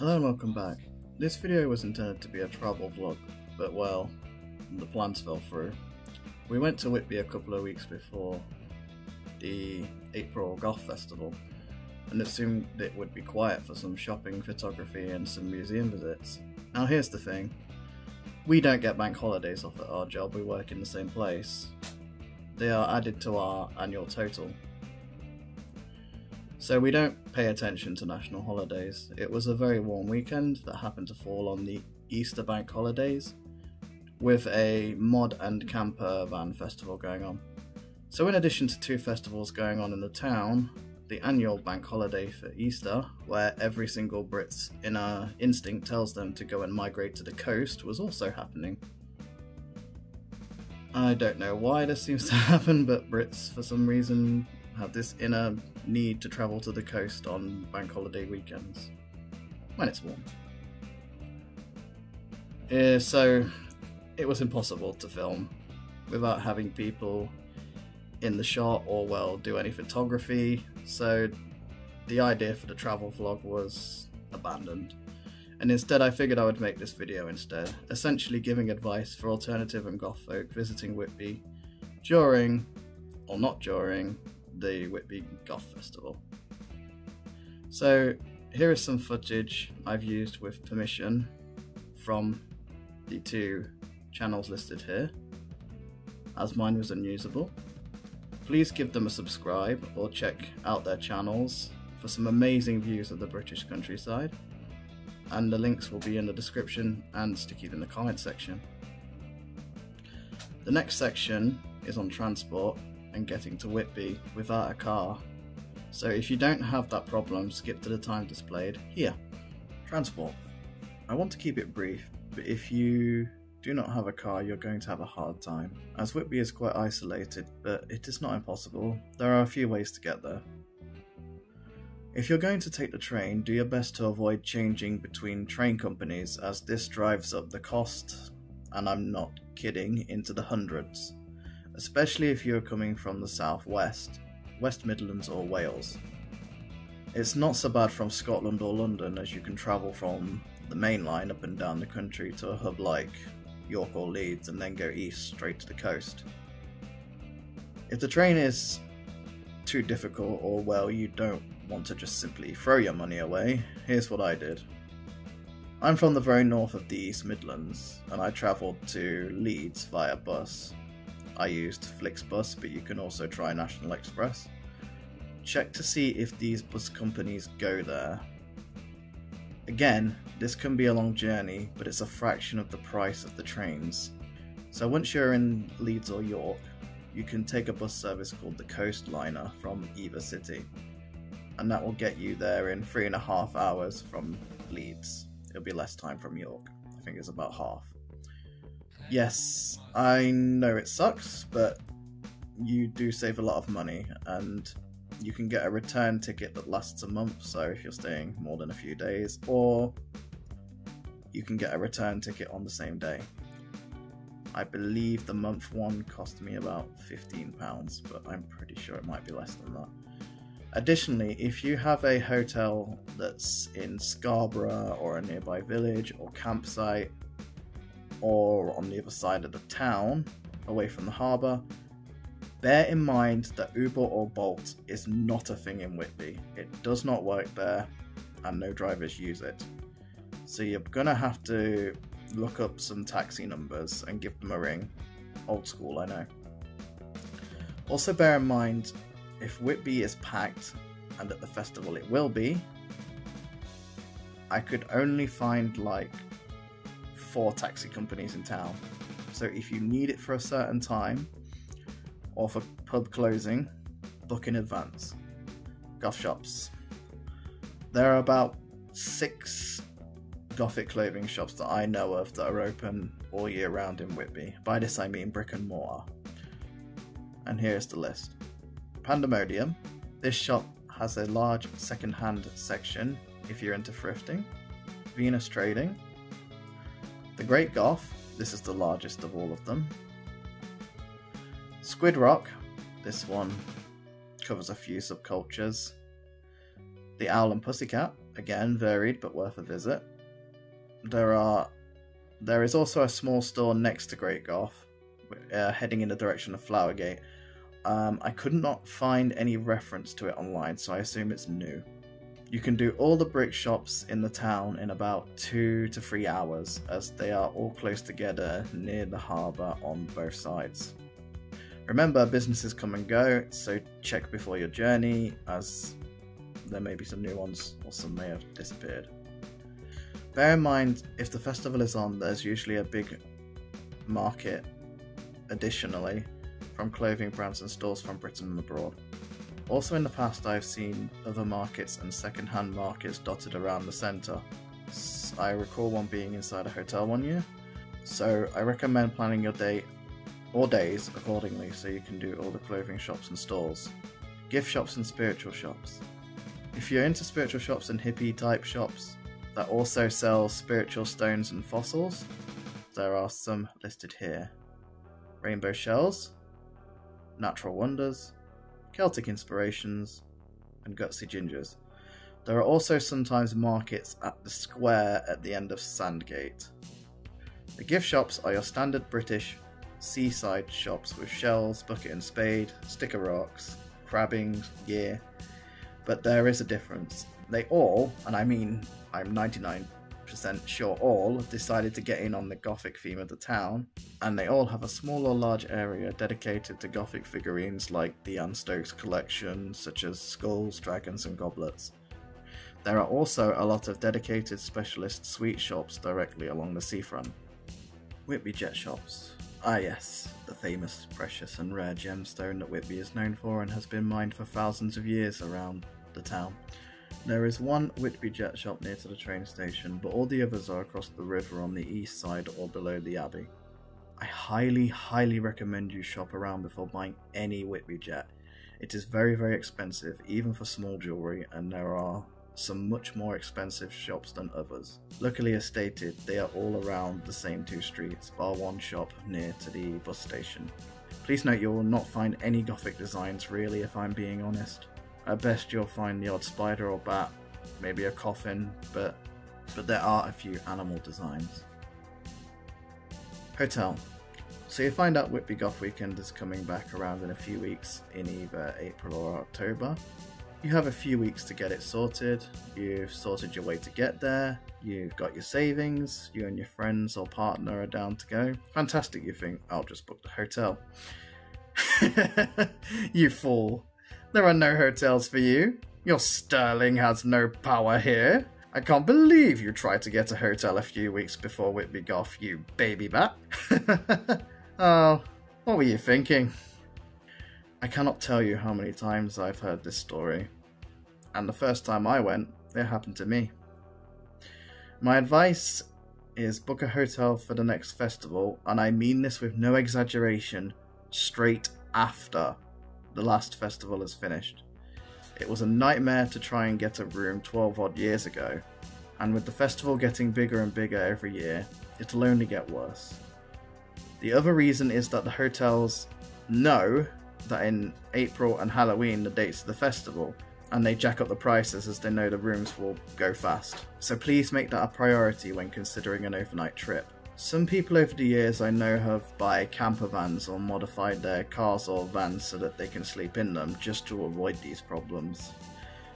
Hello and welcome back. This video was intended to be a travel vlog, but well, the plans fell through. We went to Whitby a couple of weeks before the April Goth Festival, and assumed it would be quiet for some shopping, photography, and some museum visits. Now here's the thing. We don't get bank holidays off at our job, we work in the same place. They are added to our annual total. So we don't pay attention to national holidays. It was a very warm weekend that happened to fall on the Easter bank holidays, with a mod and camper van festival going on. So in addition to two festivals going on in the town, the annual bank holiday for Easter, where every single Brit's inner instinct tells them to go and migrate to the coast, was also happening. I don't know why this seems to happen, but Brits, for some reason, have this inner need to travel to the coast on bank holiday weekends when it's warm. Uh, so it was impossible to film without having people in the shot or well do any photography so the idea for the travel vlog was abandoned and instead I figured I would make this video instead, essentially giving advice for alternative and goth folk visiting Whitby during, or not during, the Whitby Goth Festival. So here is some footage I've used with permission from the two channels listed here, as mine was unusable. Please give them a subscribe or check out their channels for some amazing views of the British countryside and the links will be in the description and sticky in the comment section. The next section is on transport and getting to Whitby without a car. So if you don't have that problem, skip to the time displayed here. Transport. I want to keep it brief, but if you do not have a car, you're going to have a hard time. As Whitby is quite isolated, but it is not impossible. There are a few ways to get there. If you're going to take the train, do your best to avoid changing between train companies as this drives up the cost, and I'm not kidding, into the hundreds especially if you're coming from the southwest, West Midlands or Wales. It's not so bad from Scotland or London as you can travel from the main line up and down the country to a hub like York or Leeds and then go east straight to the coast. If the train is too difficult or well you don't want to just simply throw your money away, here's what I did. I'm from the very north of the East Midlands and I travelled to Leeds via bus I used Flixbus, but you can also try National Express. Check to see if these bus companies go there. Again, this can be a long journey, but it's a fraction of the price of the trains. So once you're in Leeds or York, you can take a bus service called the Coastliner from either city. And that will get you there in three and a half hours from Leeds. It'll be less time from York. I think it's about half. Yes, I know it sucks, but you do save a lot of money and you can get a return ticket that lasts a month, so if you're staying more than a few days, or you can get a return ticket on the same day. I believe the month one cost me about £15, but I'm pretty sure it might be less than that. Additionally, if you have a hotel that's in Scarborough or a nearby village or campsite, or on the other side of the town, away from the harbour, bear in mind that Uber or Bolt is not a thing in Whitby. It does not work there, and no drivers use it. So you're gonna have to look up some taxi numbers and give them a ring. Old school, I know. Also, bear in mind if Whitby is packed, and at the festival it will be, I could only find like four taxi companies in town. So if you need it for a certain time or for pub closing, book in advance. Goth shops. There are about six Gothic clothing shops that I know of that are open all year round in Whitby. By this I mean brick and mortar. And here's the list. Pandemodium. This shop has a large second-hand section if you're into thrifting. Venus Trading. The Great Goth, this is the largest of all of them. Squid Rock, this one covers a few subcultures. The Owl and Pussycat, again varied but worth a visit. There are there is also a small store next to Great Goth, uh, heading in the direction of Flowergate. Um, I could not find any reference to it online, so I assume it's new. You can do all the brick shops in the town in about two to three hours, as they are all close together near the harbour on both sides. Remember, businesses come and go, so check before your journey, as there may be some new ones or some may have disappeared. Bear in mind, if the festival is on, there's usually a big market additionally from clothing brands and stores from Britain and abroad. Also in the past I've seen other markets and second-hand markets dotted around the centre. I recall one being inside a hotel one year, so I recommend planning your day or days accordingly so you can do all the clothing shops and stores. Gift shops and spiritual shops. If you're into spiritual shops and hippie type shops that also sell spiritual stones and fossils, there are some listed here. Rainbow Shells, Natural Wonders, Celtic Inspirations, and Gutsy Gingers. There are also sometimes markets at the square at the end of Sandgate. The gift shops are your standard British seaside shops with shells, bucket and spade, sticker rocks, crabbing, gear, but there is a difference. They all, and I mean I'm 99% sure all, decided to get in on the gothic theme of the town, and they all have a small or large area dedicated to gothic figurines like the Anne Stokes collection, such as skulls, dragons, and goblets. There are also a lot of dedicated specialist sweet shops directly along the seafront. Whitby Jet Shops. Ah yes, the famous precious and rare gemstone that Whitby is known for and has been mined for thousands of years around the town. There is one Whitby jet shop near to the train station, but all the others are across the river on the east side or below the Abbey. I highly, highly recommend you shop around before buying any Whitby jet. It is very, very expensive, even for small jewellery, and there are some much more expensive shops than others. Luckily as stated, they are all around the same two streets, bar one shop near to the bus station. Please note you will not find any gothic designs really if I'm being honest. At best you'll find the odd spider or bat, maybe a coffin, but, but there are a few animal designs. Hotel. So you find out Whitby Goth Weekend is coming back around in a few weeks in either April or October. You have a few weeks to get it sorted, you've sorted your way to get there, you've got your savings, you and your friends or partner are down to go. Fantastic, you think, I'll just book the hotel. you fool. There are no hotels for you. Your sterling has no power here. I can't believe you tried to get a hotel a few weeks before Whitby Goth, you baby bat. oh, what were you thinking? I cannot tell you how many times I've heard this story. And the first time I went, it happened to me. My advice is book a hotel for the next festival, and I mean this with no exaggeration, straight after the last festival is finished. It was a nightmare to try and get a room 12 odd years ago, and with the festival getting bigger and bigger every year, it'll only get worse. The other reason is that the hotels know that in April and Halloween the dates of the festival, and they jack up the prices as they know the rooms will go fast. So please make that a priority when considering an overnight trip. Some people over the years I know have bought camper vans or modified their cars or vans so that they can sleep in them just to avoid these problems.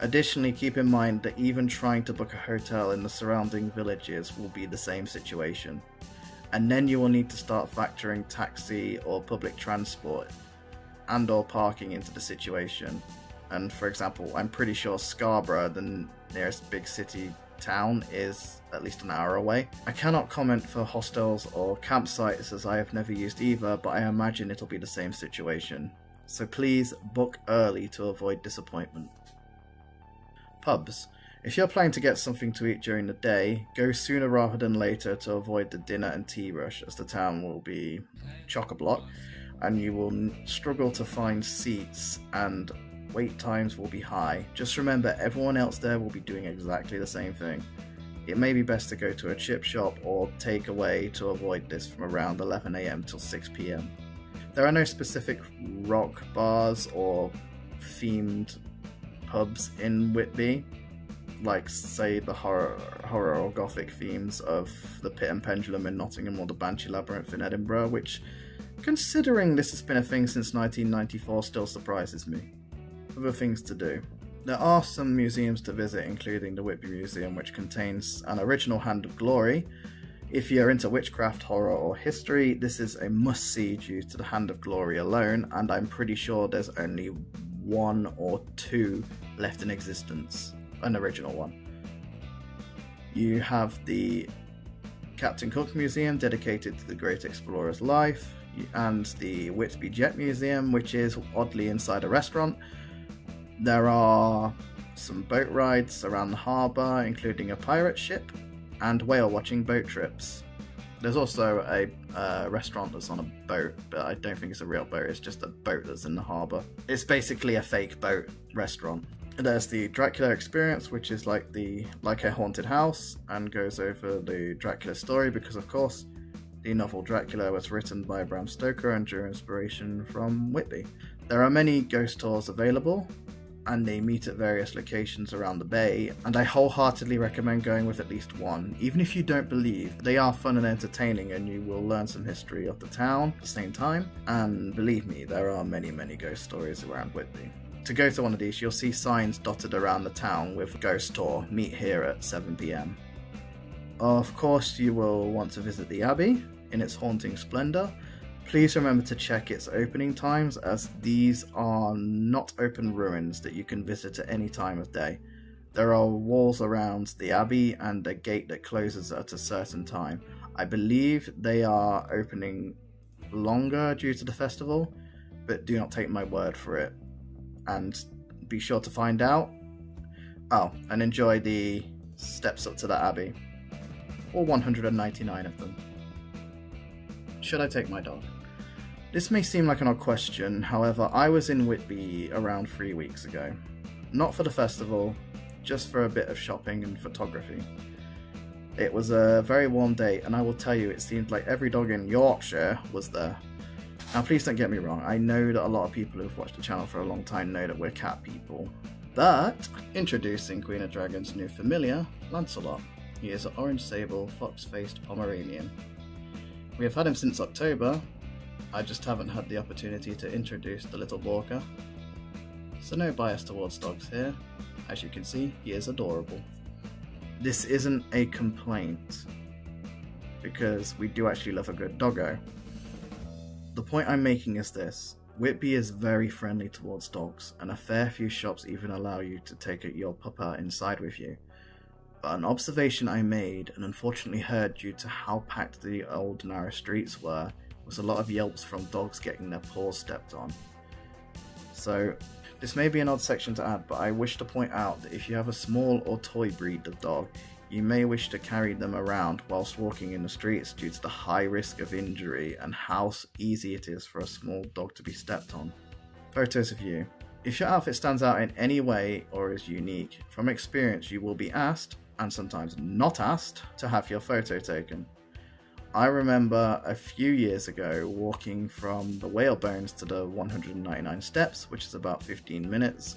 Additionally, keep in mind that even trying to book a hotel in the surrounding villages will be the same situation. And then you will need to start factoring taxi or public transport and or parking into the situation. And for example, I'm pretty sure Scarborough, the nearest big city town is at least an hour away. I cannot comment for hostels or campsites as I have never used either, but I imagine it'll be the same situation. So please book early to avoid disappointment. Pubs. If you're planning to get something to eat during the day, go sooner rather than later to avoid the dinner and tea rush as the town will be chock-a-block and you will struggle to find seats and wait times will be high. Just remember everyone else there will be doing exactly the same thing. It may be best to go to a chip shop or take away to avoid this from around 11am till 6pm. There are no specific rock bars or themed pubs in Whitby, like say the horror, horror or gothic themes of the Pit and Pendulum in Nottingham or the Banshee Labyrinth in Edinburgh, which, considering this has been a thing since 1994, still surprises me. Other things to do. There are some museums to visit, including the Whitby Museum, which contains an original Hand of Glory. If you're into witchcraft, horror, or history, this is a must see due to the Hand of Glory alone, and I'm pretty sure there's only one or two left in existence, an original one. You have the Captain Cook Museum dedicated to the great explorer's life, and the Whitby Jet Museum, which is oddly inside a restaurant. There are some boat rides around the harbour, including a pirate ship, and whale watching boat trips. There's also a uh, restaurant that's on a boat, but I don't think it's a real boat, it's just a boat that's in the harbour. It's basically a fake boat restaurant. There's the Dracula Experience, which is like the like a haunted house and goes over the Dracula story because, of course, the novel Dracula was written by Bram Stoker and drew inspiration from Whitby. There are many ghost tours available, and they meet at various locations around the bay, and I wholeheartedly recommend going with at least one. Even if you don't believe, they are fun and entertaining, and you will learn some history of the town at the same time. And believe me, there are many, many ghost stories around Whitby to go to one of these, you'll see signs dotted around the town with Ghost Tour, meet here at 7pm. Of course, you will want to visit the Abbey in its haunting splendour. Please remember to check its opening times as these are not open ruins that you can visit at any time of day. There are walls around the Abbey and a gate that closes at a certain time. I believe they are opening longer due to the festival, but do not take my word for it and be sure to find out. Oh, and enjoy the steps up to the Abbey. Or 199 of them. Should I take my dog? This may seem like an odd question, however, I was in Whitby around three weeks ago. Not for the festival, just for a bit of shopping and photography. It was a very warm day, and I will tell you, it seemed like every dog in Yorkshire was there. Now, please don't get me wrong, I know that a lot of people who've watched the channel for a long time know that we're cat people. But, introducing Queen of Dragons' new familiar, Lancelot. He is an orange sable, fox faced Pomeranian. We have had him since October, I just haven't had the opportunity to introduce the little Borka. So, no bias towards dogs here. As you can see, he is adorable. This isn't a complaint, because we do actually love a good doggo. The point I'm making is this. Whitby is very friendly towards dogs, and a fair few shops even allow you to take your puppa inside with you. But an observation I made, and unfortunately heard due to how packed the old narrow streets were, was a lot of yelps from dogs getting their paws stepped on. So, this may be an odd section to add, but I wish to point out that if you have a small or toy breed of dog, you may wish to carry them around whilst walking in the streets due to the high risk of injury and how easy it is for a small dog to be stepped on. Photos of you. If your outfit stands out in any way or is unique, from experience you will be asked, and sometimes not asked, to have your photo taken. I remember a few years ago walking from the Whalebones to the 199 steps, which is about 15 minutes,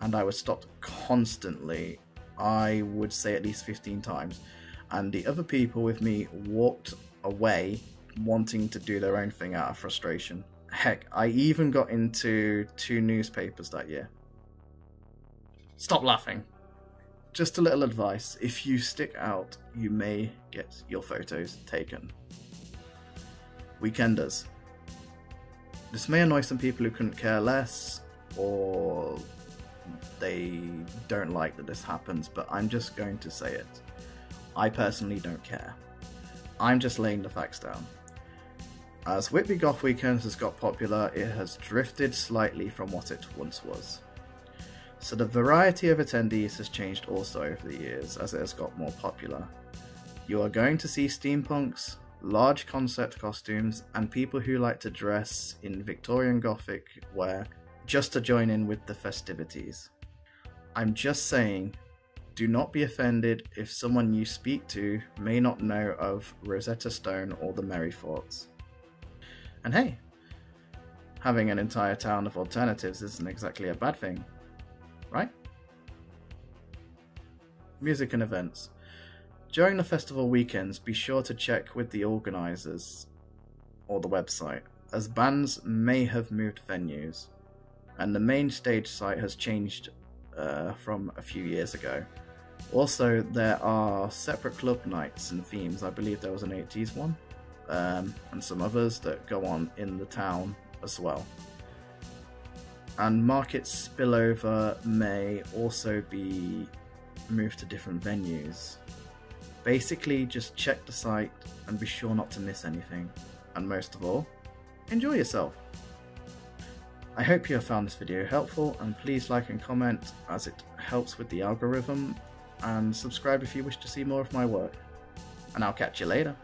and I was stopped constantly I would say at least 15 times. And the other people with me walked away wanting to do their own thing out of frustration. Heck, I even got into two newspapers that year. Stop laughing. Just a little advice if you stick out, you may get your photos taken. Weekenders. This may annoy some people who couldn't care less, or they don't like that this happens, but I'm just going to say it. I personally don't care. I'm just laying the facts down. As Whitby Goth Weekends has got popular, it has drifted slightly from what it once was. So the variety of attendees has changed also over the years as it has got more popular. You are going to see steampunks, large concept costumes, and people who like to dress in Victorian Gothic wear just to join in with the festivities. I'm just saying, do not be offended if someone you speak to may not know of Rosetta Stone or the Merrythoughts. And hey, having an entire town of alternatives isn't exactly a bad thing, right? music and events. During the festival weekends, be sure to check with the organisers or the website, as bands may have moved venues, and the main stage site has changed uh, from a few years ago. Also, there are separate club nights and themes. I believe there was an 80s one, um, and some others that go on in the town as well. And market spillover may also be moved to different venues. Basically, just check the site and be sure not to miss anything. And most of all, enjoy yourself. I hope you have found this video helpful and please like and comment as it helps with the algorithm and subscribe if you wish to see more of my work. And I'll catch you later.